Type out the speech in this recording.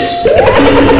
this!